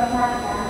departing